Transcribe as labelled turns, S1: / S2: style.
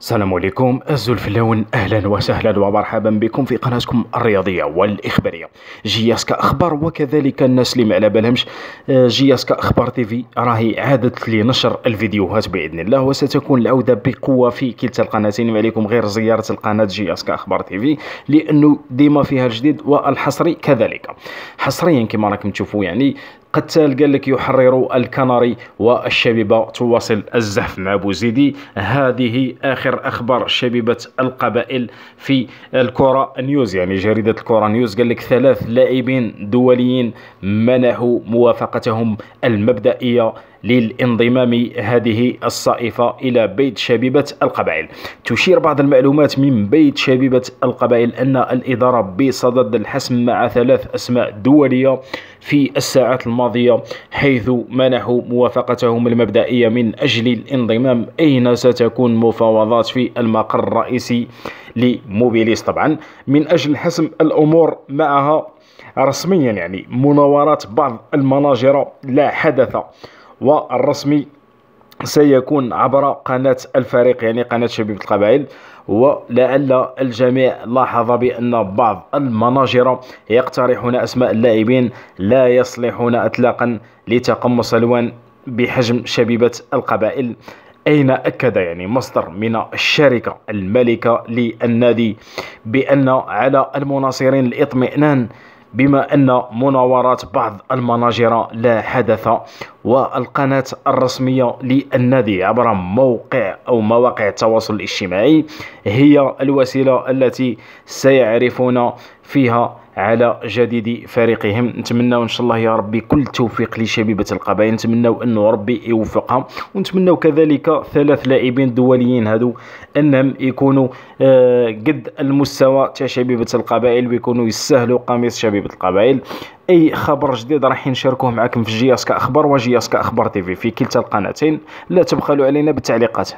S1: السلام عليكم الزلف اللون أهلا وسهلا ومرحبا بكم في قناتكم الرياضية والإخبارية. جياسكا أخبار وكذلك الناس اللي ما على بالهمش آه، جياسكا أخبار تيفي راهي عادت لنشر الفيديوهات بإذن الله وستكون العودة بقوة في كلتا القناتين ما عليكم غير زيارة القناة جياسكا أخبار تيفي لأنه ديما فيها الجديد والحصري كذلك. حصريا كما راكم تشوفوا يعني قتال قال لك يحرر الكناري والشبيبة. تواصل الزحف مع بوزيدي هذه آخر أخبار شبيبة القبائل في الكرة نيوز. يعني جريدة الكرة نيوز قال لك ثلاث لاعبين دوليين منحوا موافقتهم المبدئية للانضمام هذه الصائفة إلى بيت شبيبة القبائل. تشير بعض المعلومات من بيت شبيبة القبائل أن الإدارة بصدد الحسم مع ثلاث أسماء دولية في الساعات الماضية حيث منحوا موافقتهم المبدئية من أجل الانضمام أين ستكون مفاوضات في المقر الرئيسي لموبيليس. طبعا من أجل حسم الأمور معها رسميا يعني مناورات بعض المناجرة لا حدث والرسمي سيكون عبر قناة الفريق يعني قناة شبيبة القبائل. ولعل الجميع لاحظ بأن بعض المناجرة يقترحون أسماء اللاعبين لا يصلحون إطلاقا لتقمص ألوان بحجم شبيبة القبائل. أين أكد يعني مصدر من الشركة المالكة للنادي بأن على المناصرين الإطمئنان بما أن مناورات بعض المناجرة لا حدث والقناة الرسمية للنادي عبر موقع أو مواقع التواصل الاجتماعي هي الوسيلة التي سيعرفون فيها على جديد فريقهم. نتمنى إن شاء الله يا ربي كل التوفيق لشبيبة القبائل. نتمنى انه ربي يوفقها ونتمنى كذلك ثلاث لاعبين دوليين هادو أنهم يكونوا آه، قد المستوى تاع شبيبة القبائل ويكونوا يستاهلوا قميص شبيبة القبائل. أي خبر جديد راح نشاركوه معكم في جياسكا أخبار وجياسكا أخبار تيفي في كلتا القناتين. لا تبخلوا علينا بالتعليقات.